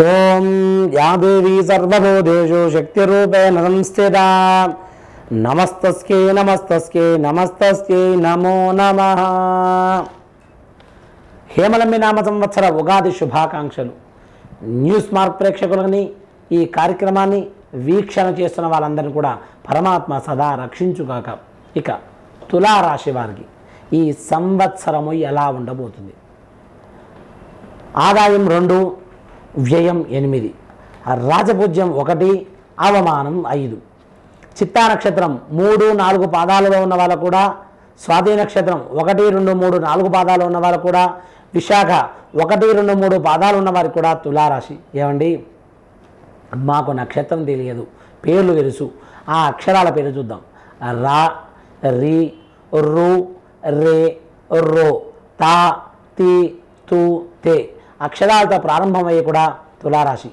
ఓం యాదేవి సర్వభూతేషు శక్తిరూపేణ సంస్థిత. నమస్తస్కే నమస్తస్కే నమస్తస్కే నమో నమ. హేమలమ్మి నామ సంవత్సర ఉగాది శుభాకాంక్షలు. న్యూస్ మార్క్ ప్రేక్షకులని ఈ కార్యక్రమాన్ని వీక్షణ చేస్తున్న వాళ్ళందరినీ కూడా పరమాత్మ సదా రక్షించుగాక. ఇక తులారాశి వారికి ఈ సంవత్సరము ఎలా ఉండబోతుంది? ఆదాయం రెండు వ్యయం ఎనిమిది. రాజపూజ్యం ఒకటి అవమానం ఐదు. చిత్తా నక్షత్రం మూడు నాలుగు పాదాలలో ఉన్న వాళ్ళు కూడా స్వాతి నక్షత్రం ఒకటి రెండు మూడు నాలుగు పాదాలు ఉన్న వాళ్ళు కూడా విశాఖ ఒకటి రెండు మూడు పాదాలు ఉన్న వారికి కూడా తులారాశి. ఏమండి? మాకు నక్షత్రం తెలియదు. పేర్లు తెలుసు. ఆ అక్షరాల పేరు చూద్దాం. రా రి రు రే రో తా తి తు తే. అక్షరాలతో ప్రారంభమయ్యే కూడా తులారాశి.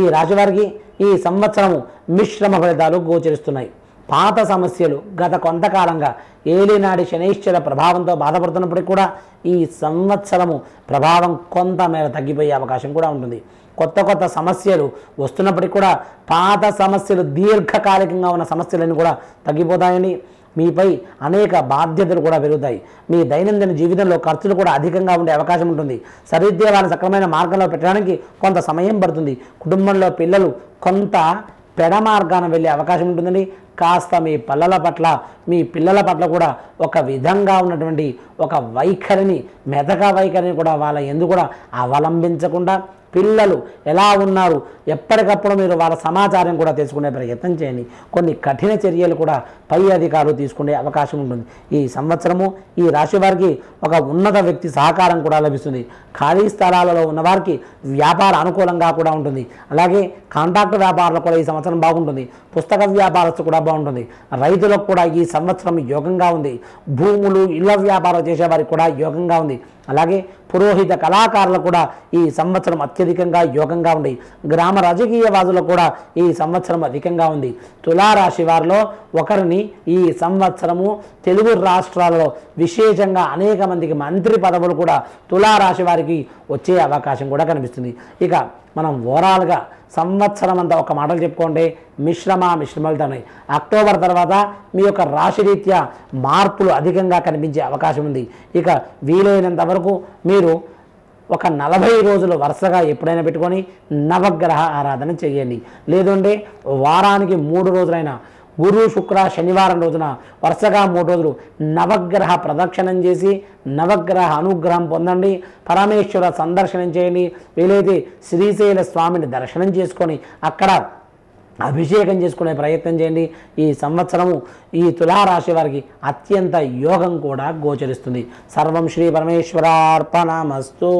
ఈ రాశి వారికి ఈ సంవత్సరము మిశ్రమ ఫలితాలు గోచరిస్తున్నాయి. పాత సమస్యలు గత కొంతకాలంగా ఏలినాడి శనైశ్చర ప్రభావంతో బాధపడుతున్నప్పటికీ కూడా ఈ సంవత్సరము ప్రభావం కొంతమేర తగ్గిపోయే అవకాశం కూడా ఉంటుంది. కొత్త కొత్త సమస్యలు వస్తున్నప్పటికీ కూడా పాత సమస్యలు దీర్ఘకాలికంగా ఉన్న సమస్యలన్నీ కూడా తగ్గిపోతాయని మీపై అనేక బాధ్యతలు కూడా పెరుగుతాయి. మీ దైనందిన జీవితంలో ఖర్చులు కూడా అధికంగా ఉండే అవకాశం ఉంటుంది. సరిద్దేవాలను సక్రమైన మార్గంలో పెట్టడానికి కొంత సమయం పడుతుంది. కుటుంబంలో పిల్లలు కొంత పెడ మార్గాన వెళ్ళే అవకాశం ఉంటుందండి. కాస్త మీ పల్లల పట్ల మీ పిల్లల పట్ల కూడా ఒక విధంగా ఉన్నటువంటి ఒక వైఖరిని మెదక వైఖరిని కూడా వాళ్ళ ఎందుకు కూడా అవలంబించకుండా పిల్లలు ఎలా ఉన్నారు? ఎప్పటికప్పుడు మీరు వాళ్ళ సమాచారం కూడా తెలుసుకునే ప్రయత్నం చేయండి. కొన్ని కఠిన చర్యలు కూడా పై అధికారులు తీసుకునే అవకాశం ఉంటుంది. ఈ సంవత్సరము ఈ రాశి వారికి ఒక ఉన్నత వ్యక్తి సహకారం కూడా లభిస్తుంది. ఖాళీ స్థలాలలో ఉన్నవారికి వ్యాపార అనుకూలంగా కూడా ఉంటుంది. అలాగే కాంట్రాక్ట్ వ్యాపారాలు కూడా ఈ సంవత్సరం బాగుంటుంది. పుస్తక వ్యాపారస్తు కూడా బాగుంటుంది. రైతులకు కూడా ఈ సంవత్సరం యోగంగా ఉంది. భూములు ఇళ్ళ వ్యాపారం చేసేవారికి కూడా యోగంగా ఉంది. అలాగే పురోహిత కళాకారులకు కూడా ఈ సంవత్సరం అత్యధికంగా యోగంగా ఉంది గ్రామ రాజకీయవాదులు కూడా ఈ సంవత్సరం అధికంగా ఉంది. తులారాశి వారిలో ఒకరిని ఈ సంవత్సరము తెలుగు రాష్ట్రాలలో విశేషంగా అనేక మందికి మంత్రి పదవులు కూడా తులారాశి వారికి వచ్చే అవకాశం కూడా కనిపిస్తుంది. ఇక మనం ఓవరాల్గా సంవత్సరం అంతా ఒక మాటలు చెప్పుకోండి. మిశ్రమ మిశ్రమలతోనే అక్టోబర్ తర్వాత మీ యొక్క రాశిరీత్యా మార్పులు అధికంగా కనిపించే అవకాశం ఉంది. ఇక వీలైనంత వరకు మీరు ఒక నలభై రోజులు వరుసగా ఎప్పుడైనా పెట్టుకొని నవగ్రహ ఆరాధన చేయండి. లేదంటే వారానికి మూడు రోజులైనా గురు శుక్ర శనివారం రోజున వరుసగా మూడు రోజులు నవగ్రహ ప్రదక్షిణం చేసి నవగ్రహ అనుగ్రహం పొందండి. పరమేశ్వర సందర్శనం చేయండి. వీలైతే శ్రీశైల స్వామిని దర్శనం చేసుకొని అక్కడ అభిషేకం చేసుకునే ప్రయత్నం చేయండి. ఈ సంవత్సరము ఈ తులారాశి వారికి అత్యంత యోగం కూడా గోచరిస్తుంది. సర్వం శ్రీ పరమేశ్వరార్పణమస్తు.